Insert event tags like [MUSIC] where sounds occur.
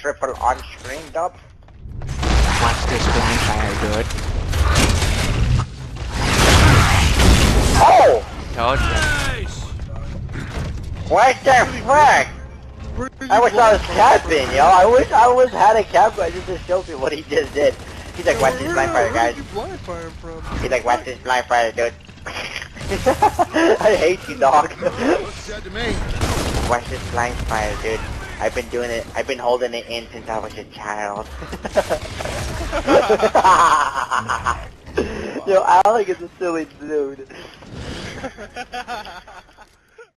triple on screen dub. Watch this blind fire, dude. Oh! Told ya. What the frick? I wish I was capping, yo. I wish I was had a cap guy just to show me what he just did. He's like, watch this blind fire, guys. Where you blind from? He's like, watch this blind fire, dude. [LAUGHS] I hate you, dog. Looks sad to me. Watch this blind fire, dude. I've been doing it. I've been holding it in since I was a child. [LAUGHS] [LAUGHS] Yo, Alec is a silly dude. [LAUGHS]